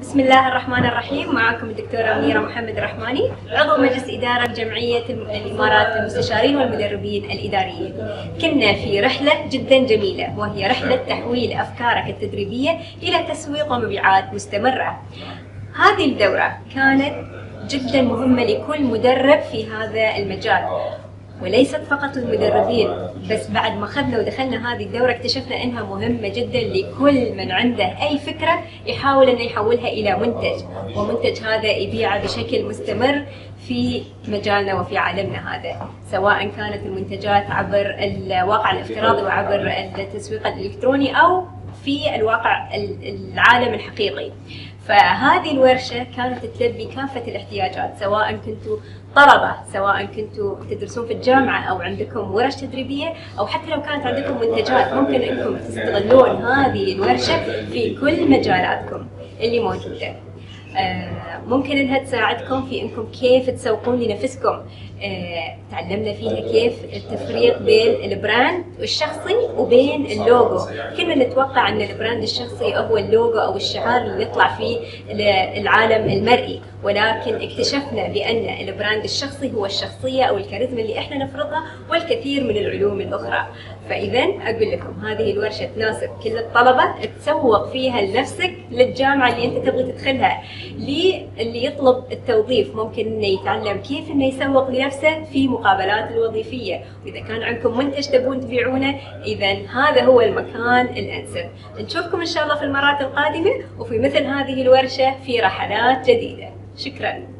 بسم الله الرحمن الرحيم. معكم الدكتورة منيرة محمد الرحماني عضو مجلس إدارة جمعية الإمارات للمستشارين والمدربين الإداريين. كنا في رحلة جدا جميلة وهي رحلة تحويل أفكارك التدريبية إلى تسويق ومبيعات مستمرة. هذه الدورة كانت جدا مهمة لكل مدرب في هذا المجال. وليست فقط المدربين بس بعد ما اخذنا ودخلنا هذه الدورة اكتشفنا إنها مهمة جدا لكل من عنده أي فكرة يحاول إنه يحولها إلى منتج. ومنتج هذا يبيعه بشكل مستمر في مجالنا وفي عالمنا هذا سواء كانت المنتجات عبر الواقع الافتراضي وعبر التسويق الإلكتروني أو في الواقع العالم الحقيقي فهذه الورشة كانت تلبي كافة الاحتياجات سواء كنتوا طلبة سواء كنتوا تدرسون في الجامعة أو عندكم ورش تدريبية أو حتى لو كانت عندكم منتجات ممكن أنكم تستغلون هذه الورشة في كل مجالاتكم اللي موجودة. آه، ممكن إنها تساعدكم في إنكم كيف تسوقون لنفسكم تعلمنا فيها كيف التفريق بين ال brand الشخصي وبين اللوجو. كنا نتوقع إن ال brand الشخصي هو اللوجو أو الشعار اللي يطلع فيه العالم المرئي. ولكن اكتشفنا بأن ال brand الشخصي هو الشخصية أو الكاريزما اللي إحنا نفرضها والكثير من العلوم الأخرى. فإذا أقول لكم هذه الورشة تناسب كل الطلبة. تسوق فيها لنفسك للجامعة اللي أنت تبغي تدخلها. للي يطلب التوظيف ممكن إنه يتعلم كيف إنه يسوق لنفسه في مقابلات الوظيفية. وإذا كان عندكم منتج تبون تبيعونه اذا هذا هو المكان الأنسب. نشوفكم إن شاء الله في المرات القادمة وفي مثل هذه الورشة في رحلات جديدة. شكرا.